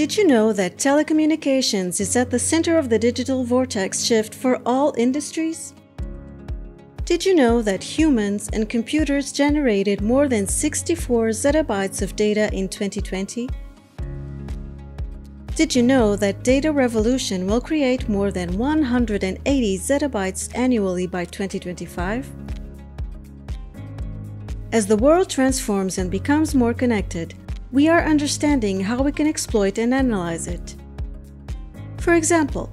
Did you know that telecommunications is at the center of the digital vortex shift for all industries? Did you know that humans and computers generated more than 64 zettabytes of data in 2020? Did you know that data revolution will create more than 180 zettabytes annually by 2025? As the world transforms and becomes more connected, we are understanding how we can exploit and analyze it. For example,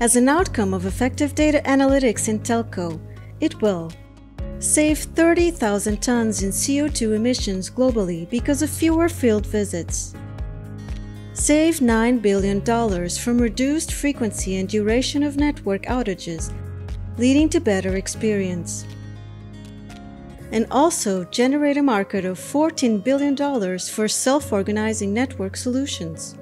as an outcome of effective data analytics in telco, it will save 30,000 tons in CO2 emissions globally because of fewer field visits, save $9 billion from reduced frequency and duration of network outages, leading to better experience and also generate a market of $14 billion for self-organizing network solutions.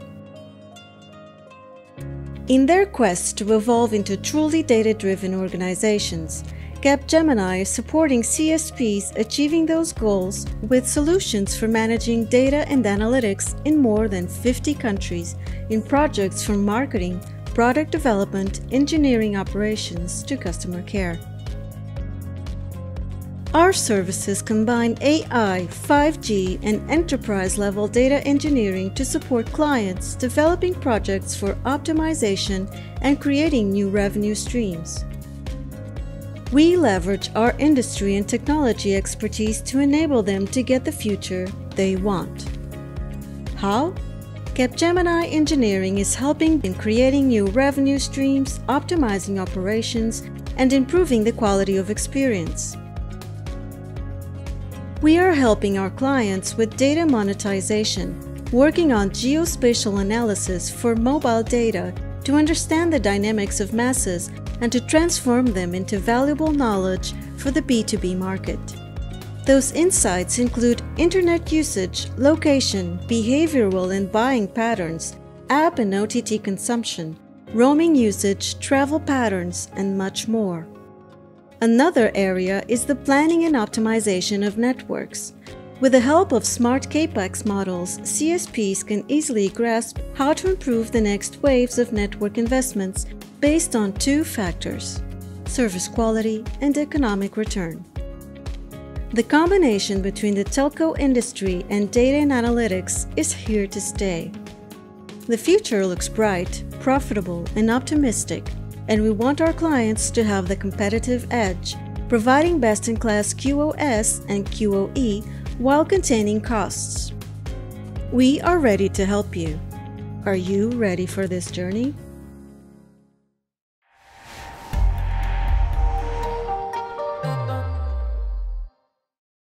In their quest to evolve into truly data-driven organizations, Capgemini is supporting CSPs achieving those goals with solutions for managing data and analytics in more than 50 countries in projects from marketing, product development, engineering operations to customer care. Our services combine AI, 5G, and enterprise-level data engineering to support clients developing projects for optimization and creating new revenue streams. We leverage our industry and technology expertise to enable them to get the future they want. How? Capgemini Engineering is helping in creating new revenue streams, optimizing operations, and improving the quality of experience. We are helping our clients with data monetization, working on geospatial analysis for mobile data to understand the dynamics of masses and to transform them into valuable knowledge for the B2B market. Those insights include internet usage, location, behavioral and buying patterns, app and OTT consumption, roaming usage, travel patterns, and much more. Another area is the planning and optimization of networks. With the help of smart CAPEX models, CSPs can easily grasp how to improve the next waves of network investments based on two factors service quality and economic return. The combination between the telco industry and data and analytics is here to stay. The future looks bright, profitable, and optimistic and we want our clients to have the competitive edge, providing best-in-class QoS and QoE while containing costs. We are ready to help you. Are you ready for this journey?